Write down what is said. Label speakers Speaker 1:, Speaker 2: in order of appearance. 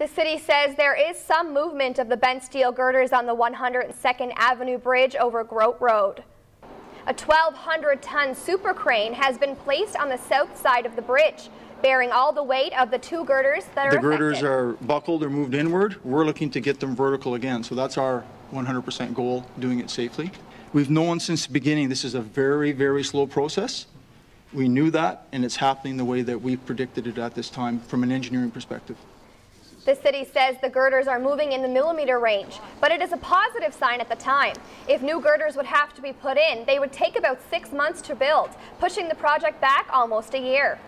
Speaker 1: The city says there is some movement of the bent steel girders on the 102nd Avenue Bridge over Groat Road. A 1,200-ton super crane has been placed on the south side of the bridge, bearing all the weight of the two girders that are
Speaker 2: The girders
Speaker 1: affected.
Speaker 2: are buckled or moved inward. We're looking to get them vertical again, so that's our 100% goal, doing it safely. We've known since the beginning this is a very, very slow process. We knew that, and it's happening the way that we predicted it at this time from an engineering perspective.
Speaker 1: The city says the girders are moving in the millimeter range, but it is a positive sign at the time. If new girders would have to be put in, they would take about six months to build, pushing the project back almost a year.